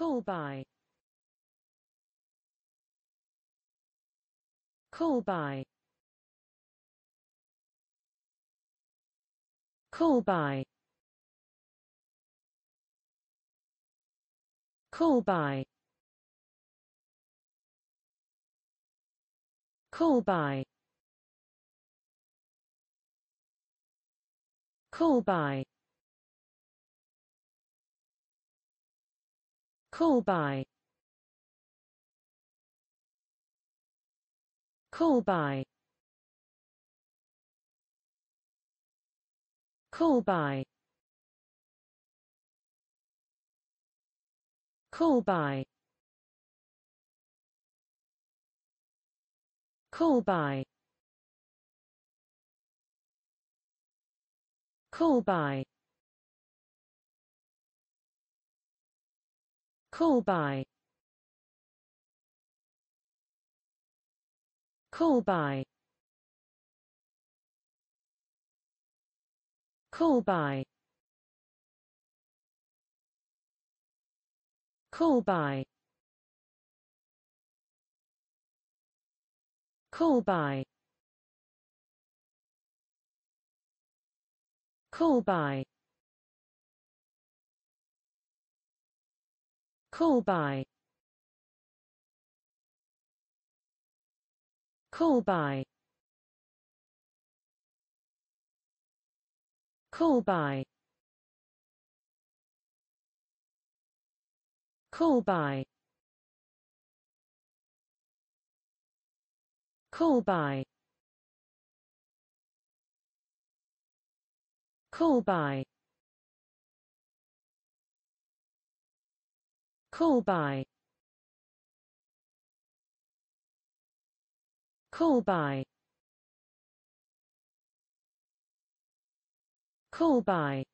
Call by. Call by. Call by. Call by. Call by. Call by. Call by. Call by. Call by. Call by. Call by. Call by. Call by. Call by. Call by. Call by. Call by. Call by. Call by. Call by. Call by. Call by. Call by. Call by. Call by. Call by. Call by.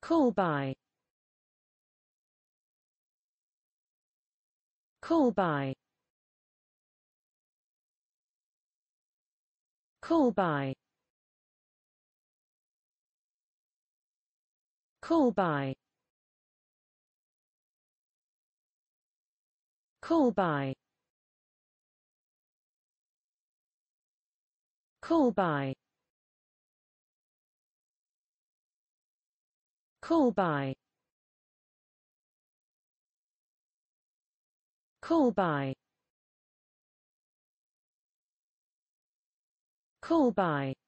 Call by. Call by. Call by. Call by. Call by. Call by. Call by. Call by. Call by.